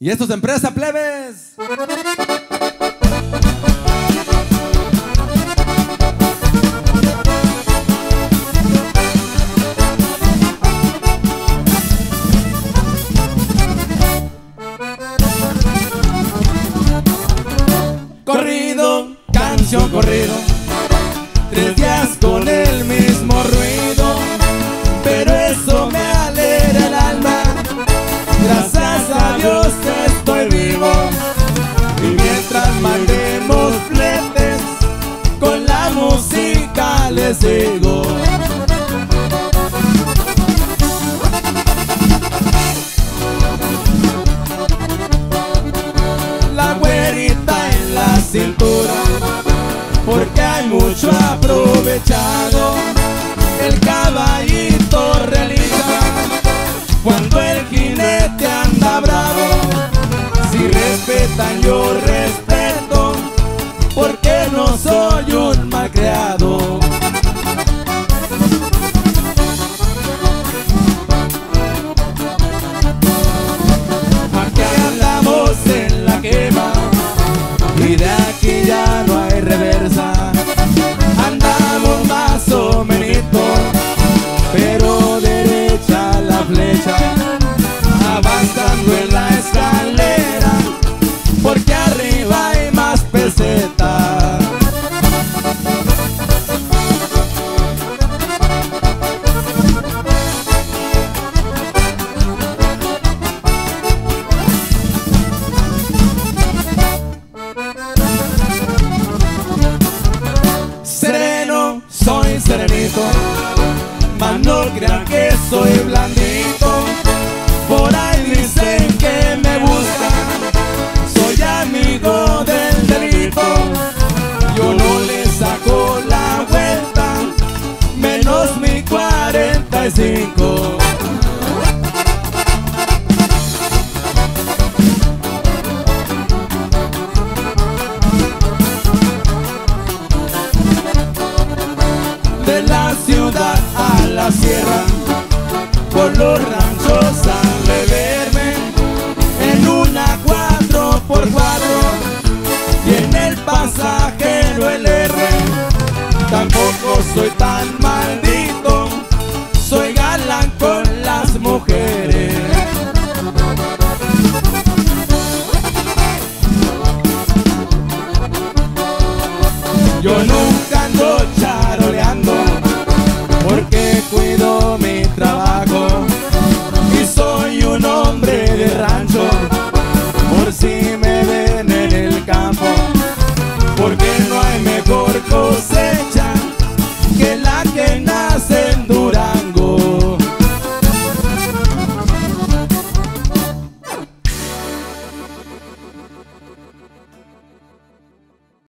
Y esto es empresa, plebes. Corrido, canción corrido. Tres días con el mismo mandemos fletes, con la música les digo. La güerita en la cintura, porque hay mucho aprovechado. El caballito serenito, mas no crean que soy blandito. Por ahí dicen que me buscan, soy amigo del delito. Yo no le saco la vuelta, menos mi 45. Por cuatro, y en el pasajero el R, tampoco soy tan maldito, que